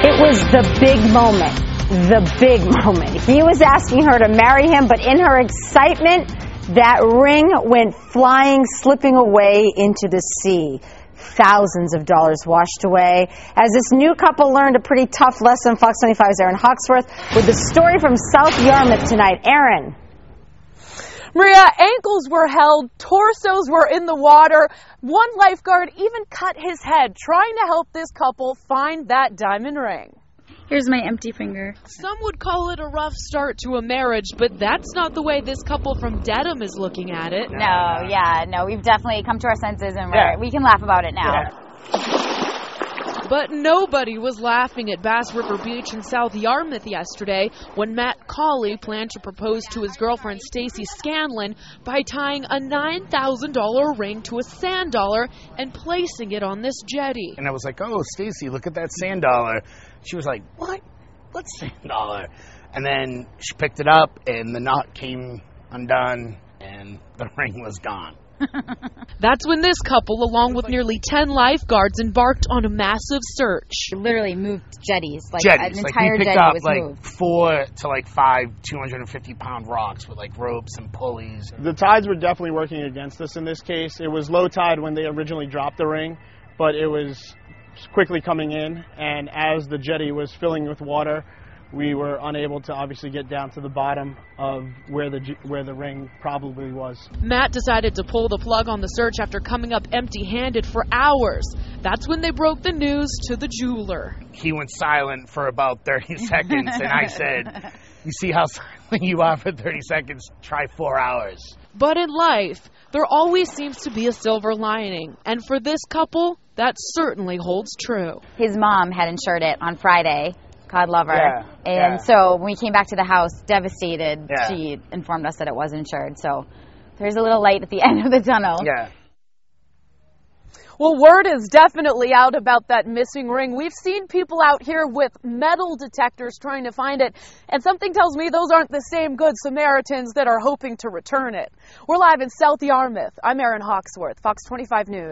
It was the big moment. The big moment. He was asking her to marry him, but in her excitement, that ring went flying, slipping away into the sea. Thousands of dollars washed away. As this new couple learned a pretty tough lesson, Fox 25's Erin Hawksworth with the story from South Yarmouth tonight. Erin. Maria, ankles were held, torsos were in the water. One lifeguard even cut his head trying to help this couple find that diamond ring. Here's my empty finger. Some would call it a rough start to a marriage, but that's not the way this couple from Dedham is looking at it. No, yeah, no, we've definitely come to our senses and we're, we can laugh about it now. But nobody was laughing at Bass River Beach in South Yarmouth yesterday when Matt Colley planned to propose to his girlfriend Stacy Scanlon by tying a $9,000 ring to a sand dollar and placing it on this jetty. And I was like, "Oh, Stacy, look at that sand dollar." She was like, "What? What sand dollar?" And then she picked it up, and the knot came undone, and the ring was gone. That's when this couple, along with nearly 10 lifeguards, embarked on a massive search. Literally moved jetties. Like jetties, an like entire we picked jetty up was like moved. four to like five 250 pound rocks with like ropes and pulleys. The tides were definitely working against us in this case. It was low tide when they originally dropped the ring, but it was quickly coming in, and as the jetty was filling with water, we were unable to obviously get down to the bottom of where the where the ring probably was. Matt decided to pull the plug on the search after coming up empty handed for hours. That's when they broke the news to the jeweler. He went silent for about 30 seconds, and I said, "You see how silent you are for 30 seconds? Try four hours." But in life, there always seems to be a silver lining. And for this couple, that certainly holds true. His mom had insured it on Friday. God love her. Yeah, and yeah. so when we came back to the house, devastated, Yeah. she informed us that it was insured. So there's a little light at the end of the tunnel. Yeah. Well, word is definitely out about that missing ring. We've seen people out here with metal detectors trying to find it, and something tells me those aren't the same good Samaritans that are hoping to return it. We're live in South Yarmouth. I'm Erin Hawksworth, Fox 25 News.